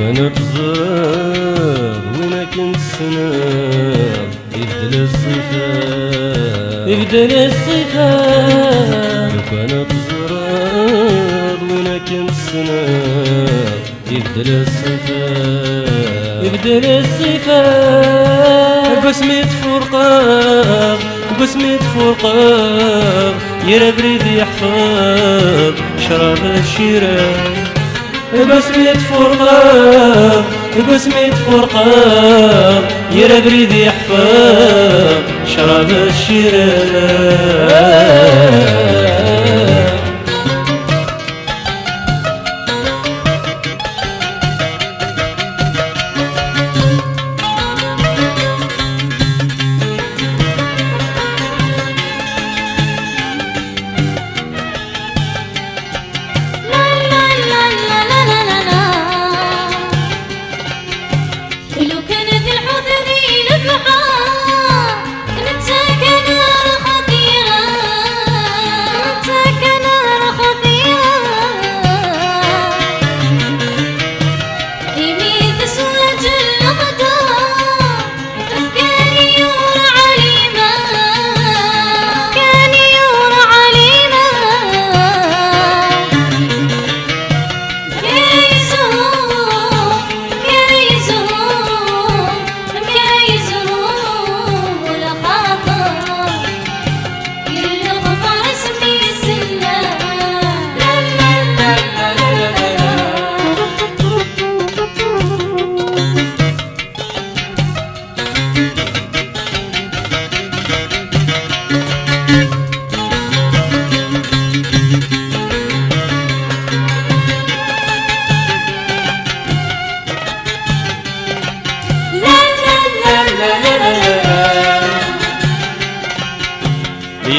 تزرد وين كنت سناد يبدل الصفات. يبدل الصفات. كان تزرد وين كنت سناد يبدل الصفات. يبدل الصفات. قسمي تفرقاب قسمي تفرقاب يا بريد يحفظ شراب الشراء قسمي تفرقاب قسمي تفرقاب يا بريد يحفظ شراب الشراء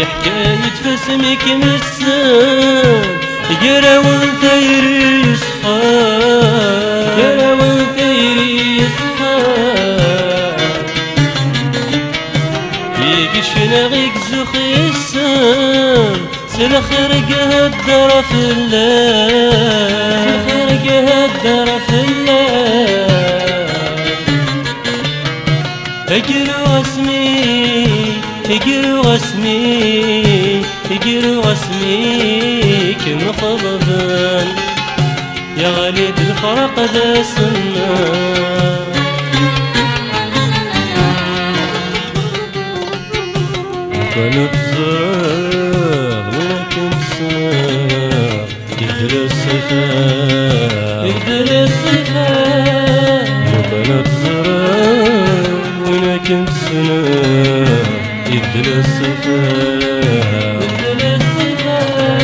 حكاية فسمك مسان قرا وثير يصحاب قرا وثير يصحاب فيك شنغيك زخي السام سلخرق هدر في الله سلخرق هدر في الله اجروا اسمي اجروا اسمي اجروا اسمي كم خضبان يا غالي الفرق ذا سنان كانت سنار يدري الصفات يبدل الصفات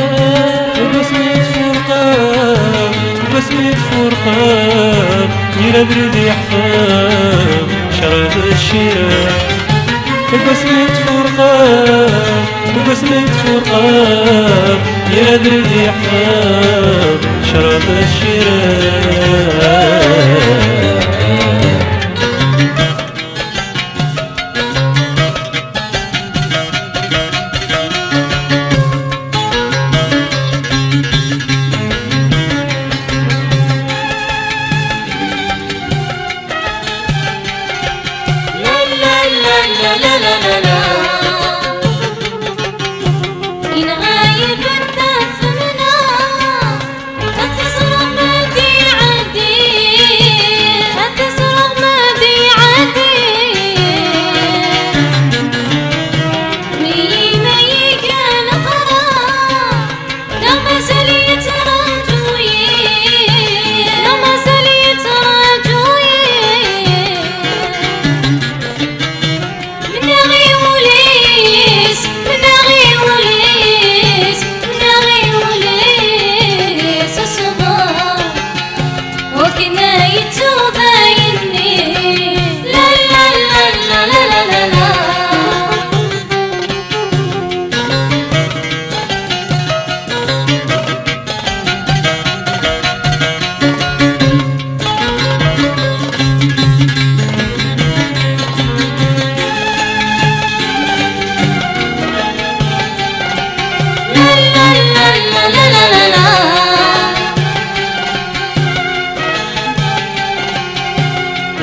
بسمة فرقان بسمة فرقان يربرد يحفظ شرف الشراء بسمة فرقان بسمة فرقان يربرد يحفظ شرف الشراء إن you to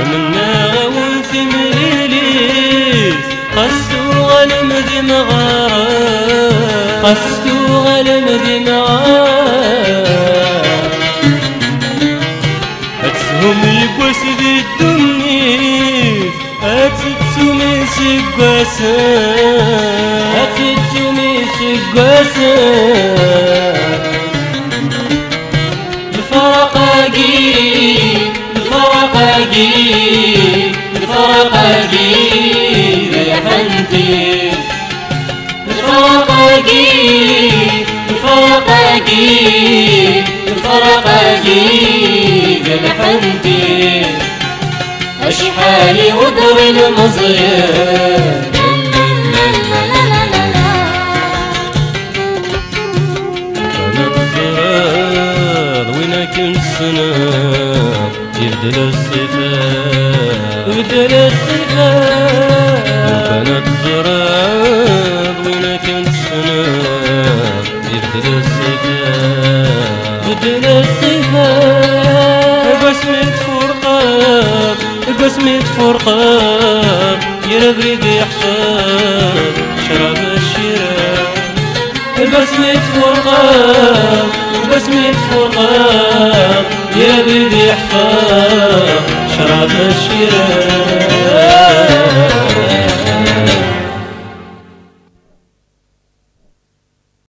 منا غون في مليليس قصو غلم دي مغارة قصدو غلم دمعار أتسهم يقوس دي الدنيس أتسومي سيقواسا أتجمي سقوسا الفرقاقي الفرقاقي الفرقاقي ريحنتي الفرقاقي الفرقاقي الفرقاقي ريحنتي أشحالي ودر المصير. أنا الزراد وين كنت سنة يبدل الصفات بدل الصفات أنا الزراد وين كنت سنة يبدل الصفات بدل الصفات بسمة فرقات بسمة فرقات Shira